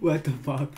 what the fuck?